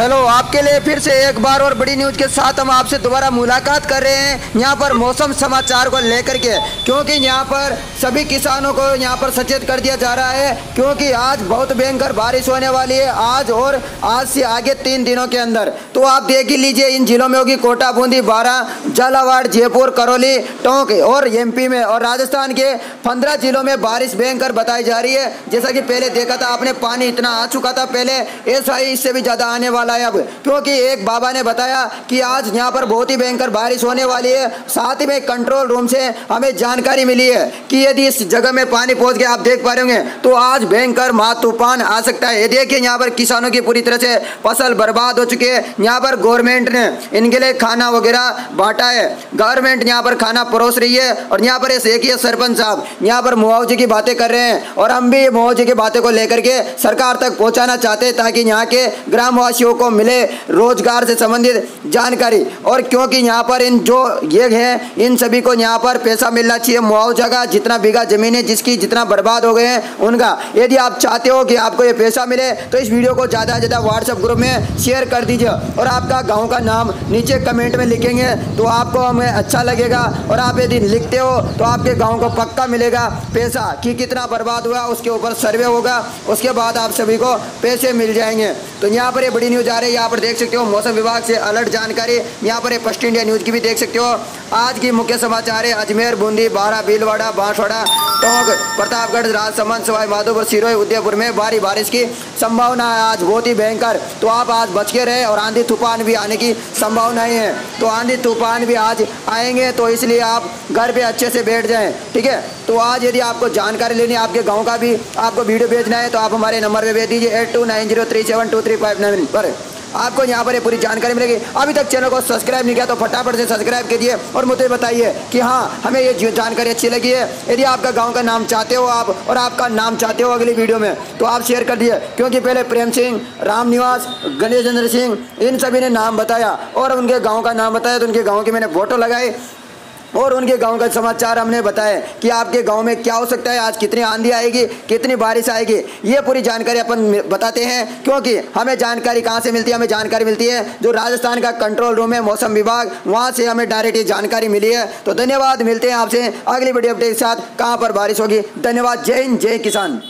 Hello, आपके लिए फिर से एक बार और बड़ी न्यूज़ के साथ हम आपसे दोबारा मुलाकात कर रहे हैं यहाँ पर मौसम समाचार को लेकर के, क्योंकि यहाँ पर सभी किसानों को यहाँ पर सचेत कर दिया जा रहा है, क्योंकि आज बहुत भयंकर बारिश होने वाली है, आज और आज से आगे तीन दिनों के अंदर। तो आप देख ही लीजिए इन जिलों में होगी कोटा, बूंदी बारह झालावाड़, जयपुर, करौली, टोंक और एमपी में, और राजस्थान के पंद्रह जिलों में बारिश भयंकर बताई जा रही है। जैसा कि पहले देखा था, आपने पानी इतना आ चुका था पहले, ऐसा ही इससे भी ज़्यादा आने वाला है। अब क्योंकि एक बाबा ने बताया कि आज यहाँ पर बहुत ही भयंकर बारिश होने वाली है। साथ ही में कंट्रोल रूम से हमें जानकारी मिली है कि यदि इस जगह में पानी पहुँच गया, आप देख पा रहे होंगे तो आज भयंकर महा तूफ़ान आ सकता है। ये देखिए, यहाँ पर किसानों की पूरी तरह से फ़सल बर्बाद हो चुकी है। यहाँ पर गवर्नमेंट ने इनके लिए खाना वगैरह बांटा है। गवर्नमेंट यहाँ पर खाना परोस रही है और यहाँ पर एक ही सरपंच साहब यहाँ पर मुआवजे की बातें कर रहे हैं और हम भी मुआवजे की बातें को लेकर के सरकार तक पहुँचाना चाहते हैं ताकि यहाँ के ग्रामवासियों को मिले रोज़गार से संबंधित जानकारी। और क्योंकि यहाँ पर इन जो ये हैं, इन सभी को यहाँ पर पैसा मिलना चाहिए, मुआवजा का, जितना बीघा ज़मीन है, जिसकी जितना बर्बाद हो गए हैं, उनका। यदि आप चाहते हो कि आपको ये पैसा मिले तो इस वीडियो को ज़्यादा से ज़्यादा व्हाट्सएप ग्रुप में शेयर कर दीजिए। और आपका गाँव का नाम नीचे कमेंट में लिखेंगे तो आपको हमें अच्छा लगेगा। और आप यदि लिखते हो तो आपके गाँव को पक्का मिलेगा पैसा कि कितना बर्बाद हुआ, उसके ऊपर सर्वे होगा, उसके बाद आप सभी को पैसे मिल जाएँगे। तो यहाँ पर ये बड़ी न्यूज़ आ रही है। यहाँ पर देख सकते हो, मौसम विभाग से अलर्ट जानकारी। यहाँ पर फ़र्स्ट इंडिया न्यूज़ की भी देख सकते हो। आज की मुख्य समाचार है, अजमेर, बूंदी, बारा, भीलवाड़ा, बांसवाड़ा, टोंक, प्रतापगढ़, राजसमंद, सवाई माधोपुर, सिरोही, उदयपुर में भारी बारिश की संभावना है आज बहुत ही भयंकर। तो आप आज बच के रहे और आंधी तूफ़ान भी आने की संभावनाएँ है तो आंधी तूफ़ान भी आज आएँगे तो इसलिए आप घर पे अच्छे से बैठ जाएँ, ठीक है? तो आज यदि आपको जानकारी लेनी है आपके गाँव का भी आपको वीडियो भेजना है तो आप हमारे नंबर पर भेज दीजिए, eight two nine zero three seven two three five nine पर। आपको यहाँ पर पूरी जानकारी मिलेगी। अभी तक चैनल को सब्सक्राइब नहीं किया तो फटाफट से सब्सक्राइब कीजिए और मुझे बताइए कि हाँ हमें ये जानकारी अच्छी लगी है, यदि आपका गाँव का नाम चाहते हो आप और आपका नाम चाहते हो अगली वीडियो में तो आप शेयर कर दिए, क्योंकि पहले प्रेम सिंह, राम निवास, गणेश चंद्र सिंह, इन सभी ने नाम बताया और उनके गाँव का नाम बताया तो उनके गाँव की मैंने फ़ोटो लगाई और उनके गाँव का समाचार हमने बताया कि आपके गाँव में क्या हो सकता है, आज कितनी आंधी आएगी, कितनी बारिश आएगी, ये पूरी जानकारी अपन बताते हैं, क्योंकि हमें जानकारी कहाँ से मिलती है, हमें जानकारी मिलती है, जो राजस्थान का कंट्रोल रूम है, मौसम विभाग, वहाँ से हमें डायरेक्ट ये जानकारी मिली है। तो धन्यवाद, मिलते हैं आपसे अगली वीडियो अपडेट के साथ, कहाँ पर बारिश होगी। धन्यवाद, जय हिंद, जय किसान।